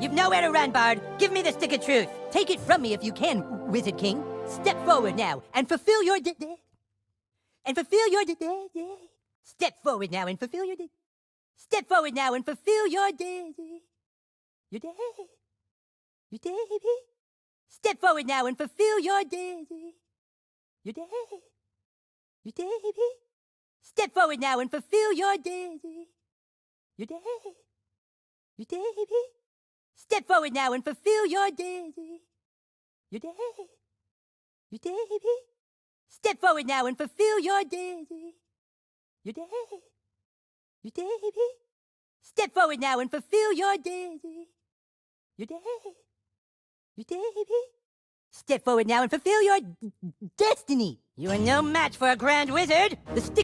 You've nowhere to run, Bard. Give me the stick of truth. Take it from me if you can, Wizard King. Step forward now and fulfill your de- and fulfill your de- Step forward now and fulfill your de- Step forward now and fulfill your de- your day. Your day. Step forward now and fulfill your day. Your day. Your day. Step forward now and fulfill your day. Your day. Your day. Step forward now and fulfill your day. Your day. Your day. Step forward now and fulfill your day. Your day. Your day. Step forward now and fulfill your day. Your day. Your day. Step forward now and fulfill your destiny. You are no match for a grand wizard. The stick